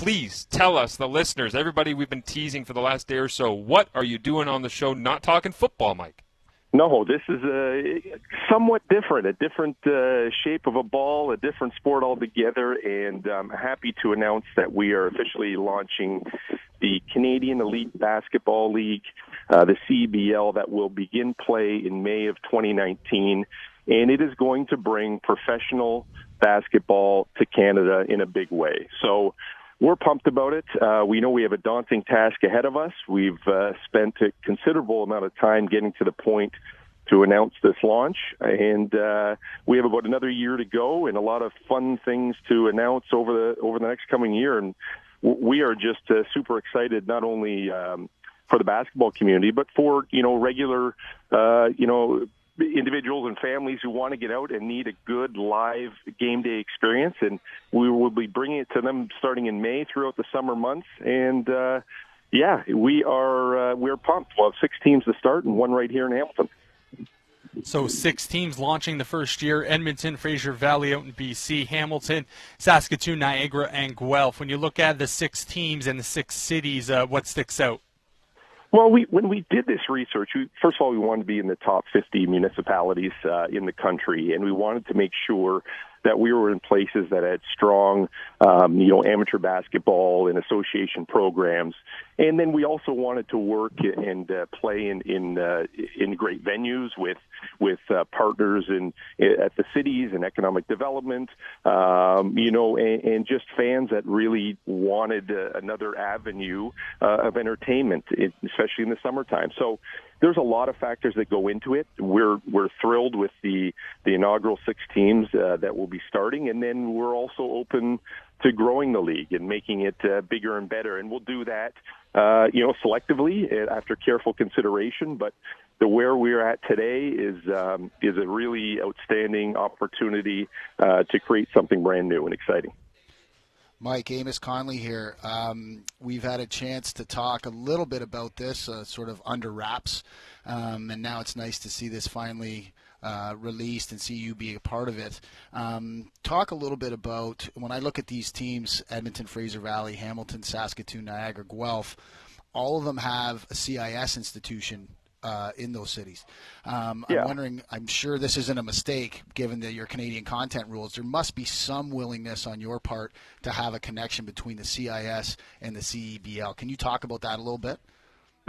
please tell us, the listeners, everybody we've been teasing for the last day or so, what are you doing on the show? Not talking football, Mike. No, this is a somewhat different, a different uh, shape of a ball, a different sport altogether, and I'm happy to announce that we are officially launching the Canadian Elite Basketball League, uh, the CBL, that will begin play in May of 2019, and it is going to bring professional basketball to Canada in a big way. So we're pumped about it. Uh, we know we have a daunting task ahead of us. We've uh, spent a considerable amount of time getting to the point to announce this launch, and uh, we have about another year to go, and a lot of fun things to announce over the over the next coming year. And we are just uh, super excited, not only um, for the basketball community, but for you know regular uh, you know individuals and families who want to get out and need a good live game day experience. And we will be bringing it to them starting in May throughout the summer months. And uh, yeah, we are uh, we're pumped. We'll have six teams to start and one right here in Hamilton. So six teams launching the first year: Edmonton, Fraser Valley out in BC, Hamilton, Saskatoon, Niagara, and Guelph. When you look at the six teams and the six cities, uh, what sticks out? Well, we when we did this research, we, first of all, we wanted to be in the top 50 municipalities uh, in the country, and we wanted to make sure that we were in places that had strong, um, you know, amateur basketball and association programs. And then we also wanted to work and uh, play in in, uh, in great venues with with uh, partners in at the cities and economic development, um, you know, and, and just fans that really wanted uh, another avenue uh, of entertainment, especially in the summertime. So there's a lot of factors that go into it. We're we're thrilled with the the inaugural six teams uh, that will be starting, and then we're also open to growing the league and making it uh, bigger and better. And we'll do that, uh, you know, selectively uh, after careful consideration. But the where we're at today is um, is a really outstanding opportunity uh, to create something brand new and exciting. Mike, Amos Conley here. Um, we've had a chance to talk a little bit about this, uh, sort of under wraps, um, and now it's nice to see this finally uh, released and see you be a part of it. Um, talk a little bit about when I look at these teams Edmonton, Fraser Valley, Hamilton, Saskatoon, Niagara, Guelph, all of them have a CIS institution uh, in those cities. Um, yeah. I'm wondering. I'm sure this isn't a mistake, given that your Canadian content rules. There must be some willingness on your part to have a connection between the CIS and the CEBL. Can you talk about that a little bit?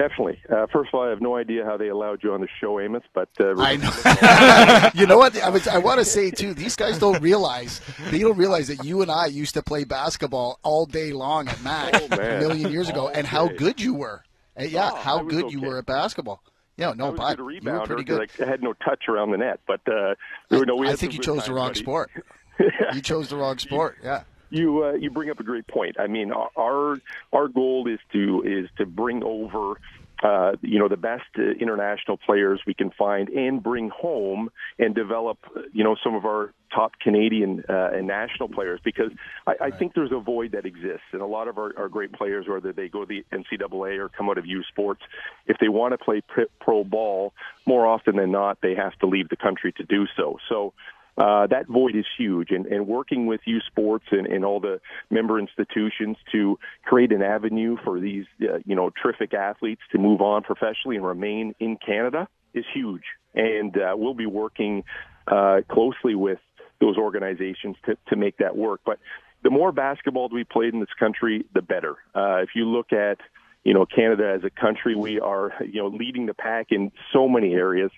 Definitely. Uh, first of all, I have no idea how they allowed you on the show, Amos. But uh, I know. you know what? I, was, I want to say too. These guys don't realize they don't realize that you and I used to play basketball all day long at Mac oh, a million years ago, all and day. how good you were. Yeah, oh, how good okay. you were at basketball. Yeah, no, but you were pretty good. I had no touch around the net, but uh, there were no. I think you chose the wrong buddy. sport. you chose the wrong sport. Yeah. You uh, you bring up a great point. I mean, our our goal is to is to bring over uh, you know, the best uh, international players we can find and bring home and develop, you know, some of our top Canadian uh, and national players because I, I think there's a void that exists. And a lot of our, our great players, whether they go to the NCAA or come out of U Sports, if they want to play pro ball, more often than not, they have to leave the country to do so. So, uh, that void is huge. And, and working with U Sports and, and all the member institutions to create an avenue for these, uh, you know, terrific athletes to move on professionally and remain in Canada is huge. And uh, we'll be working uh, closely with those organizations to, to make that work. But the more basketball we played in this country, the better. Uh, if you look at you know Canada as a country, we are you know leading the pack in so many areas,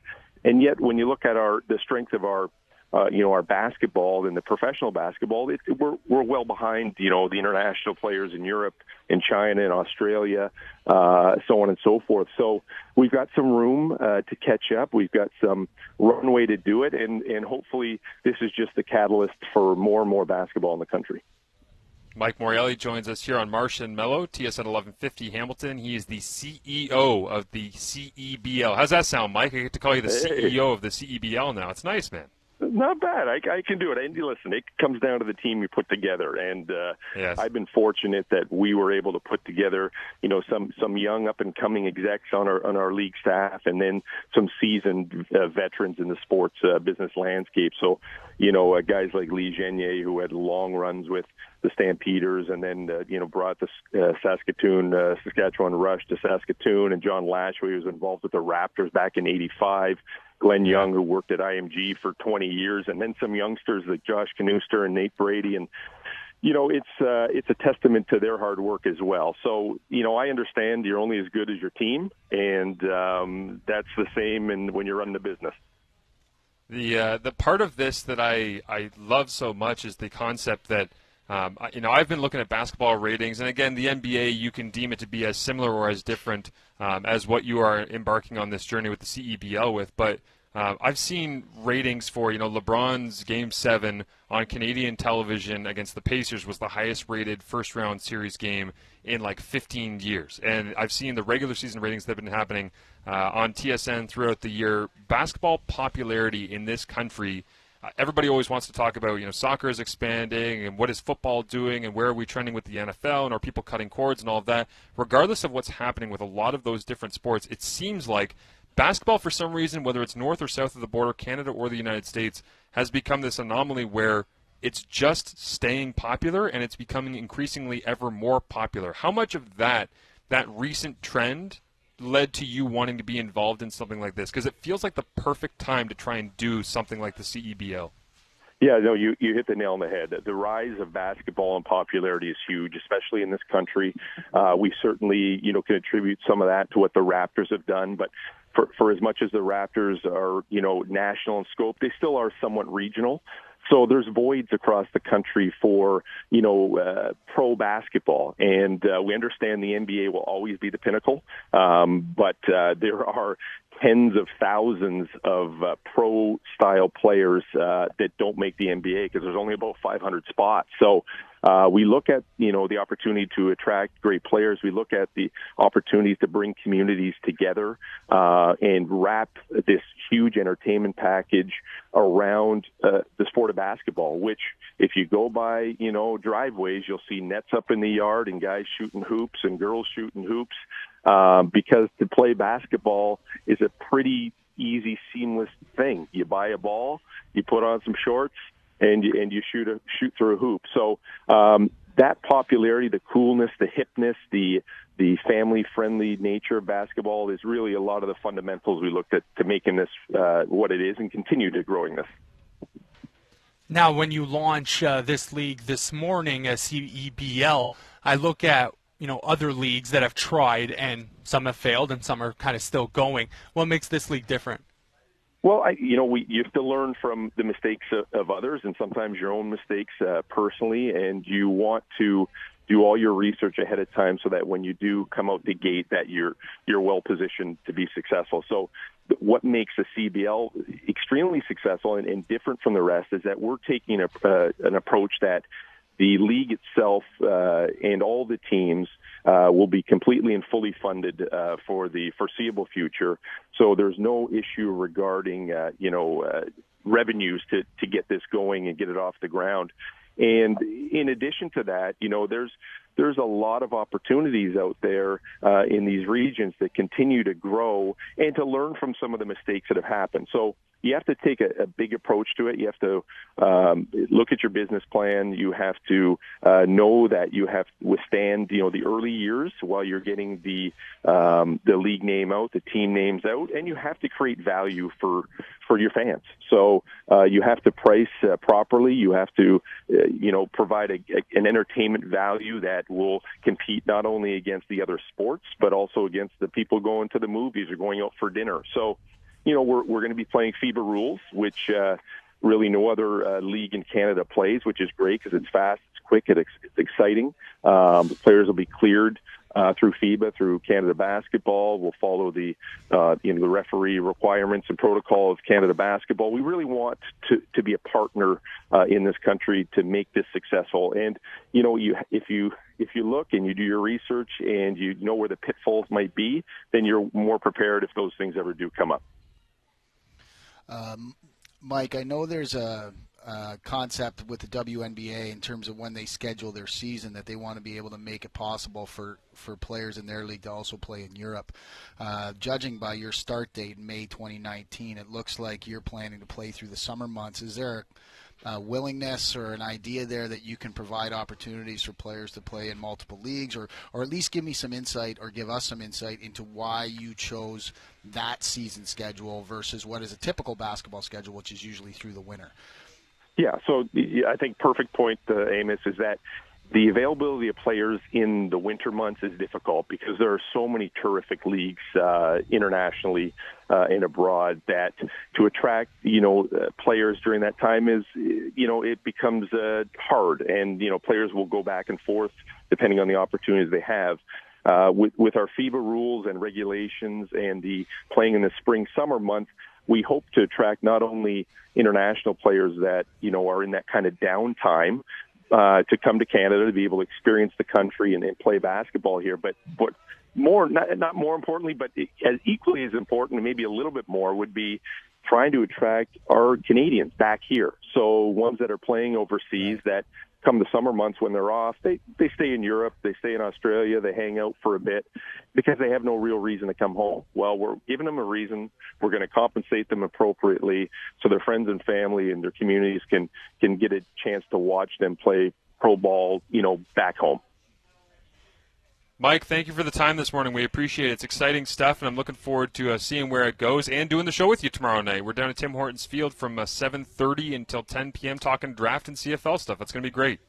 and yet when you look at our the strength of our uh, you know, our basketball and the professional basketball, it, we're we're well behind, you know, the international players in Europe, in China, in Australia, uh, so on and so forth. So we've got some room uh, to catch up. We've got some runway to do it, and and hopefully this is just the catalyst for more and more basketball in the country. Mike Morreale joins us here on Marsh and Melo, TSN 1150 Hamilton. He is the CEO of the CEBL. How's that sound, Mike? I get to call you the hey. CEO of the CEBL now. It's nice, man not bad. I, I can do it. And listen, it comes down to the team you put together, and uh, yes. I've been fortunate that we were able to put together, you know, some some young up and coming execs on our on our league staff, and then some seasoned uh, veterans in the sports uh, business landscape. So, you know, uh, guys like Lee Genier who had long runs with the Stampeders, and then uh, you know brought the uh, Saskatoon, uh, Saskatchewan Rush to Saskatoon, and John Lashway who was involved with the Raptors back in '85. Glenn Young, who worked at IMG for 20 years, and then some youngsters like Josh Canuster and Nate Brady, and you know it's uh, it's a testament to their hard work as well. So you know I understand you're only as good as your team, and um, that's the same in when you're running a business. The uh, the part of this that I I love so much is the concept that. Um, you know, I've been looking at basketball ratings, and again, the NBA, you can deem it to be as similar or as different um, as what you are embarking on this journey with the CEBL with. But uh, I've seen ratings for, you know, LeBron's Game 7 on Canadian television against the Pacers was the highest rated first round series game in like 15 years. And I've seen the regular season ratings that have been happening uh, on TSN throughout the year. Basketball popularity in this country Uh, everybody always wants to talk about, you know, soccer is expanding and what is football doing and where are we trending with the NFL and are people cutting cords and all of that. Regardless of what's happening with a lot of those different sports, it seems like basketball, for some reason, whether it's north or south of the border, Canada or the United States, has become this anomaly where it's just staying popular and it's becoming increasingly ever more popular. How much of that, that recent trend, led to you wanting to be involved in something like this? Because it feels like the perfect time to try and do something like the CEBL. Yeah, no, you you hit the nail on the head. The rise of basketball and popularity is huge, especially in this country. Uh, we certainly, you know, can attribute some of that to what the Raptors have done, but for for as much as the Raptors are, you know, national in scope, they still are somewhat regional. So there's voids across the country for you know uh, pro basketball, and uh, we understand the NBA will always be the pinnacle, um, but uh, there are tens of thousands of uh, pro style players uh, that don't make the NBA because there's only about 500 spots. So uh, we look at you know the opportunity to attract great players. We look at the opportunities to bring communities together uh, and wrap this huge entertainment package around uh, the sport of basketball. Which, if you go by you know driveways, you'll see nets up in the yard and guys shooting hoops and girls shooting hoops. Um, because to play basketball is a pretty easy, seamless thing. You buy a ball, you put on some shorts, and you, and you shoot a shoot through a hoop. So um, that popularity, the coolness, the hipness, the the family friendly nature of basketball is really a lot of the fundamentals we looked at to making this uh, what it is and continue to growing this. Now, when you launch uh, this league this morning, as CEBL, I look at you know other leagues that have tried and some have failed and some are kind of still going. What makes this league different? Well, I, you know, we you have to learn from the mistakes of, of others, and sometimes your own mistakes uh, personally, and you want to do all your research ahead of time so that when you do come out the gate, that you're you're well positioned to be successful. So, what makes the CBL extremely successful and, and different from the rest is that we're taking a, uh, an approach that the league itself uh, and all the teams uh, will be completely and fully funded uh, for the foreseeable future. So there's no issue regarding, uh, you know, uh, revenues to, to get this going and get it off the ground. And in addition to that, you know, there's there's a lot of opportunities out there uh, in these regions that continue to grow and to learn from some of the mistakes that have happened. So you have to take a, a big approach to it. You have to um, look at your business plan. You have to uh, know that you have to withstand, you know, the early years while you're getting the um, the league name out, the team names out, and you have to create value for for your fans. So uh, you have to price uh, properly. You have to, uh, you know, provide a, a, an entertainment value that will compete not only against the other sports but also against the people going to the movies or going out for dinner. So you know, we're, we're going to be playing FIBA rules, which uh, really no other uh, league in Canada plays, which is great because it's fast, it's quick, it's, it's exciting. Um, the players will be cleared uh, through FIBA, through Canada Basketball. We'll follow the uh, you know the referee requirements and protocol of Canada Basketball. We really want to to be a partner uh, in this country to make this successful. And you know, you if you if you look and you do your research and you know where the pitfalls might be, then you're more prepared if those things ever do come up. Um, Mike, I know there's a, a, concept with the WNBA in terms of when they schedule their season that they want to be able to make it possible for, for players in their league to also play in Europe. Uh, judging by your start date in May 2019, it looks like you're planning to play through the summer months. Is there uh, willingness or an idea there that you can provide opportunities for players to play in multiple leagues, or or at least give me some insight or give us some insight into why you chose that season schedule versus what is a typical basketball schedule, which is usually through the winter. Yeah, so I think perfect point, uh, Amos, is that the availability of players in the winter months is difficult because there are so many terrific leagues uh, internationally uh, and abroad that to attract you know uh, players during that time is you know it becomes uh, hard and you know players will go back and forth depending on the opportunities they have. Uh, with, with our FIBA rules and regulations and the playing in the spring summer month, we hope to attract not only international players that you know are in that kind of downtime, uh, to come to Canada to be able to experience the country and, and play basketball here. But but more not, not more importantly, but as equally as important, maybe a little bit more, would be trying to attract our Canadians back here. So ones that are playing overseas that come the summer months when they're off, they they stay in Europe, they stay in Australia, they hang out for a bit because they have no real reason to come home. Well, we're giving them a reason. We're going to compensate them appropriately so their friends and family and their communities can can get a chance to watch them play pro ball, you know, back home. Mike, thank you for the time this morning. We appreciate it. It's exciting stuff, and I'm looking forward to uh, seeing where it goes and doing the show with you tomorrow night. We're down at Tim Hortons Field from uh, 7:30 until 10 p.m. talking draft and CFL stuff. That's going to be great.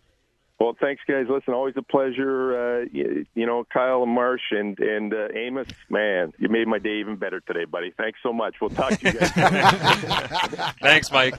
Well, thanks, guys. Listen, always a pleasure. Uh, you, you, know, Kyle and Marsh and and uh, Amos, man, you made my day even better today, buddy. Thanks so much. We'll talk to you guys. thanks, Mike.